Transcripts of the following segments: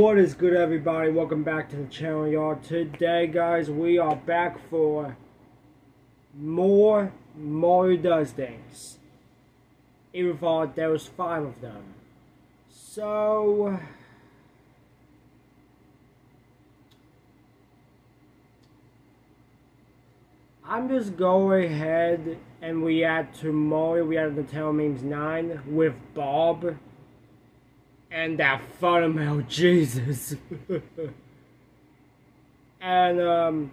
What is good, everybody? Welcome back to the channel, y'all. Today, guys, we are back for more Mario Does Things. Even thought there was five of them. So... I'm just going ahead and react to Mario React the Nintendo Memes 9 with Bob and that fundamental Jesus. and um,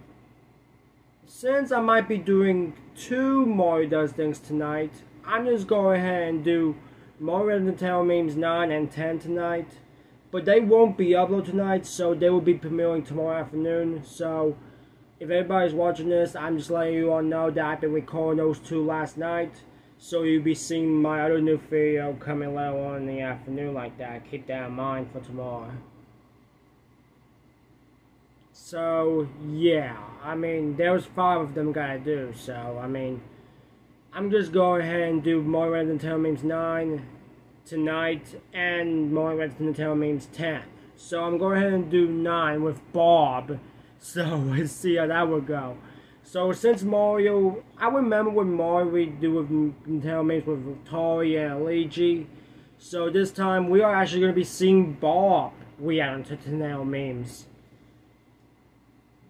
since I might be doing two Mario Does Things tonight, I'm just going ahead and do Mario Nintendo Memes 9 and 10 tonight. But they won't be uploaded tonight, so they will be premiering tomorrow afternoon. So if anybody's watching this, I'm just letting you all know that I've been recording those two last night. So you'll be seeing my other new video coming later on in the afternoon like that. Keep that in mind for tomorrow. So, yeah. I mean, there's five of them gotta do. So, I mean, I'm just going ahead and do more Red Nintendo Memes 9 tonight and more Red Nintendo Memes 10. So I'm going ahead and do 9 with Bob. So, let's see how that would go. So since Mario, I remember when Mario we do with Nintendo Memes with Tari and Luigi. So this time we are actually going to be seeing Bob react to Nintendo Memes.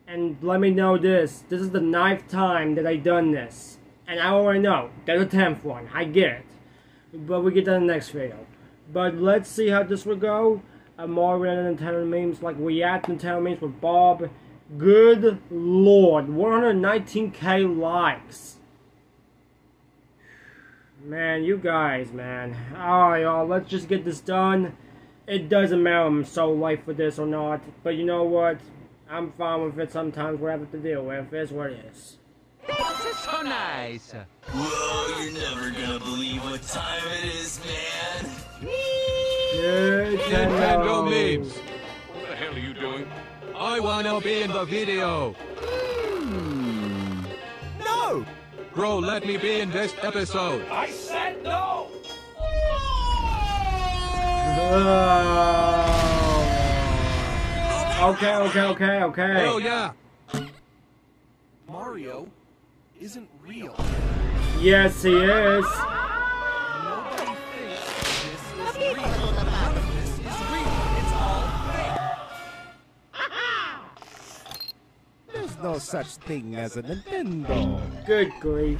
And let me know this, this is the ninth time that I done this. And I already know, there's a tenth one, I get it. But we get that in the next video. But let's see how this will go. Uh, Mario and Nintendo Memes, like we react Nintendo Memes with Bob Good lord, 119k likes. Man, you guys, man. Alright, y'all, let's just get this done. It doesn't matter I'm so late for this or not, but you know what? I'm fine with it sometimes, whatever to deal with. It's what it is. This is so nice. Whoa, you're never gonna believe what time it is, man. Nintendo memes. I wanna be in the video. No! Bro, let me be in this episode. I said no! Okay, okay, okay, okay. Oh yeah. Mario isn't real. Yes, he is. There's no such thing as a Nintendo. Good grief.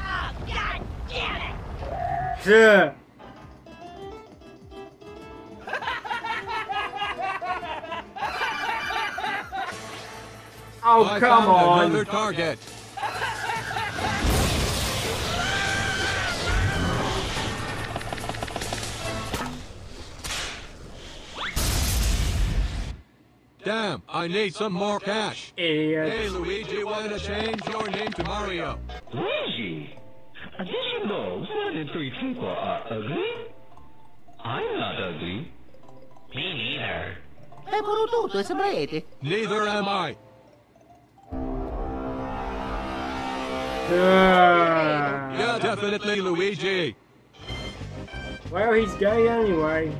Oh, God damn it! Yeah. Oh, I come found another on. target. Damn, I need some more cash. Hey Idiot. Luigi, wanna change your name to Mario? Luigi, did you know one in three people are ugly? I'm not ugly. Me neither. È brutto, sembrate. Neither am I. Yeah. Yeah, definitely Luigi. Well, he's gay anyway.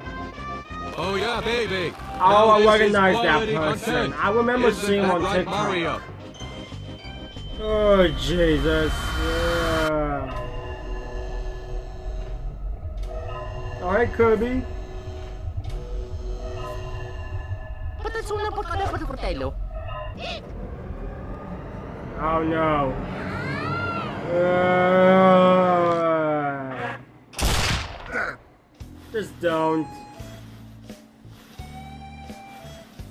Oh yeah, baby. Oh, I recognize that person. I remember Isn't seeing him on right, TikTok. Mario? Oh, Jesus. Yeah. Alright, Kirby. Ba't ang sumapot ka dapat ng fratello? Oh, no. Uh, just don't.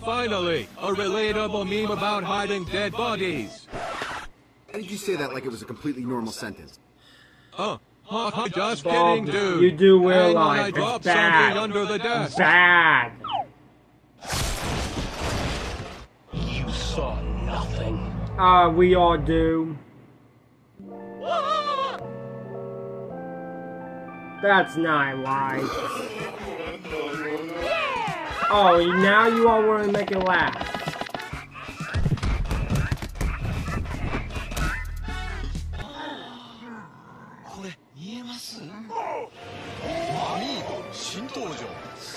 Finally, a relatable meme about hiding dead bodies. How did you say that like it was a completely normal sentence? Huh? Huh? huh, Just Bob, kidding, dude. you do Hang on, I it's dropped bad. something under the desk. Bad. You saw nothing. Uh, we all do. That's not right. Oh, now you all want to make it laugh.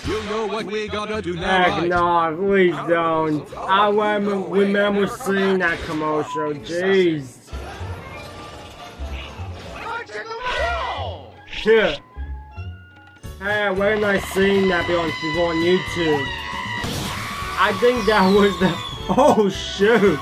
You know what we gotta do now. No, please don't. I remember seeing that commercial. Jeez. Yeah. Hey, where am I seeing that before on YouTube? I think that was the. Oh shoot!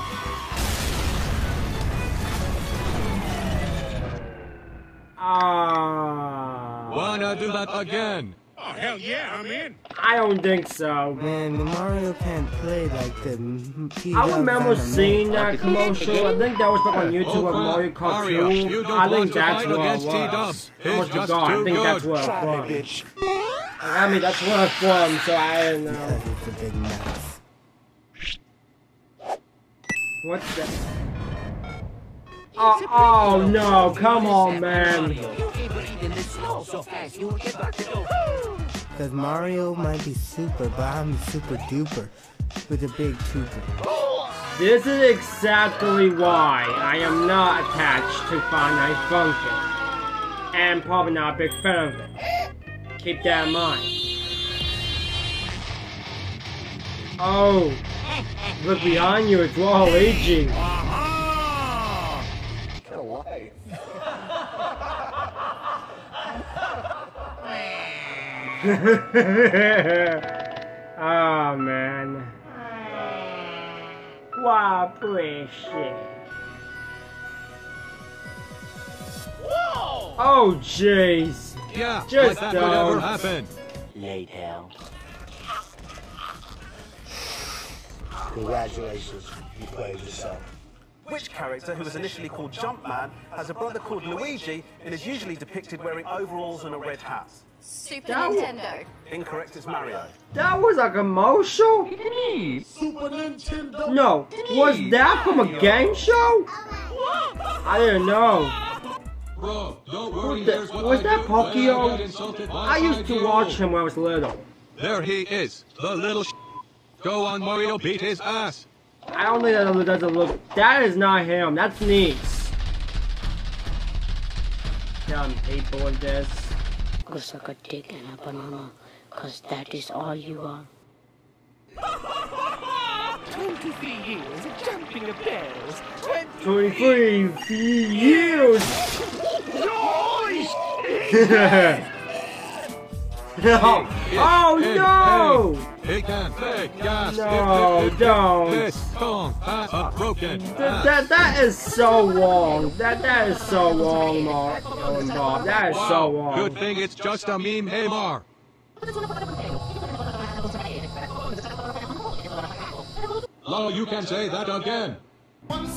Ah. Wanna do that again? Oh, hell yeah, I'm in. I don't think so. Man, the Mario can't play like the. I loves remember seeing that commercial. I think that was back on YouTube with Mario Kart Mario, 2. I think that's what where it was. T-Dub. I just forgot. I think that's where it was. I mean, that's where it's from, so I don't know. Because it's a big mouth. What's that? Oh, oh no, come on, man. Because Mario might be super, but I'm super duper with a big tuber. This is exactly why I am not attached to Finite Function. And probably not a big fan of it. Keep that in mind. Oh, look behind you, it's Waluigi. oh man. Wow, precious. Oh jeez. Yeah, Just like that would ever don't. happen. Lay down. Congratulations, you played yourself. Which character, who was initially called Jumpman, has a brother called Luigi and is usually depicted wearing overalls and a red hat? Super That wa- Nintendo. Incorrect, it's Mario. That was a commercial? Super Nintendo. No. Was that from a game show? I didn't know. Bro, don't worry, Was that, here's was I that do when I get Pokio? I used to watch him when I was little. There he is, the little sh- Go on, Mario, beat his ass. I don't think that doesn't look. That is not him. That's Neeks. Dumb people with this. Go suck a dick and a banana, cause that is all you are. 23 years of jumping of bells. 23 years. Oh, no. Oh Hey, no! Hey, he fake gas. No, don't. This song has a broken That, that that is so wrong. That that is so wrong, Mark and Bob. That is so wrong. Good thing it's just a meme, hey Mar. Lo, you can say that again. Donkey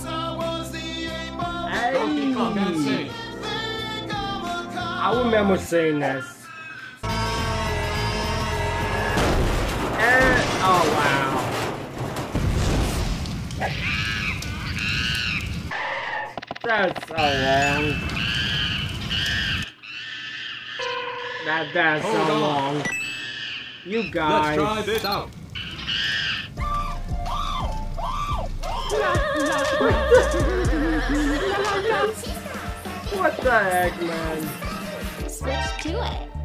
Kong can Hey. I remember seeing this. That's so long. That that's so on. long. You guys. Let's guys. try this out. What the heck, man? Switch to it.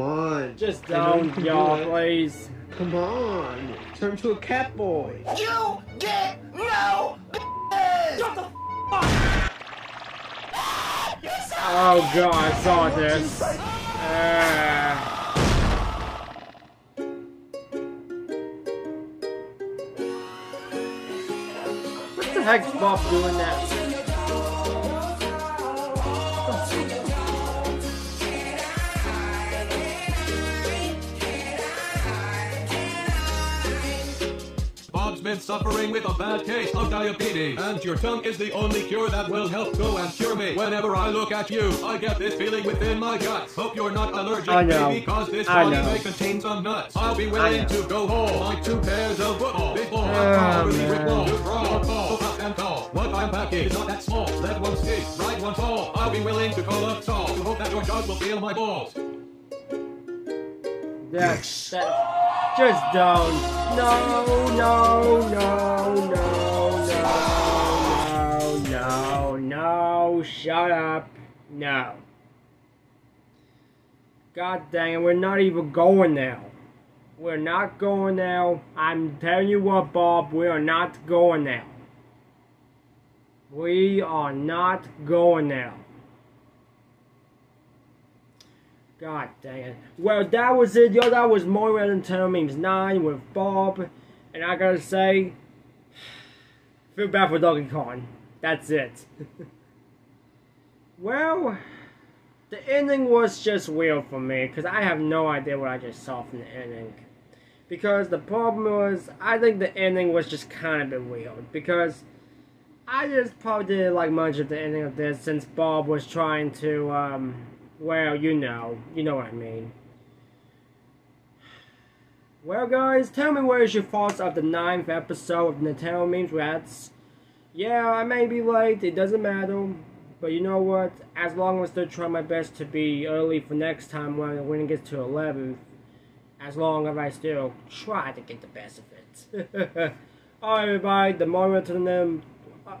Come on. Just I you don't, can y'all, do please. Come on. Turn to a cat boy. You get no Oh god, I saw this. Uh, what the heck's Bob doing that? Bob's suffering with a bad case of diabetes, and your tongue is the only cure that will help go and cure me. Whenever I look at you, I get this feeling within my guts. Hope you're not allergic, I know. baby, cause this I body know. may contain some nuts. I'll be willing to go home like two pairs of football. Before Oh, I crawl over the brick man. crawl, fall, so fast and tall. What I'm packing is not that small. Let one stick, right one fall. I'll be willing to call up tall to hope that your dog will feel my balls. That, that, just don't. No, no, no, no, no, no, no, no, shut up. No. God dang it, we're not even going now. We're not going now. I'm telling you what, Bob, we are not going now. We are not going now. God dang it. Well, that was it, yo. That was More Turtle Memes 9 with Bob. And I gotta say, feel bad for Donkey Kong. That's it. well, the ending was just weird for me because I have no idea what I just saw from the ending. Because the problem was, I think the ending was just kind of a bit weird. Because I just probably didn't like much of the ending of this since Bob was trying to, um, well, you know, you know what I mean. Well, guys, tell me what is your thoughts of the ninth episode of Nintendo Memes Rats. Yeah, I may be late, it doesn't matter. But you know what? As long as I try my best to be early for next time when, when it gets to 11th, as long as I still try to get the best of it. Alright, everybody, the Mario to the uh,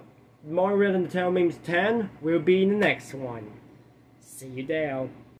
Mario Nintendo Memes 10 will be in the next one. See you there.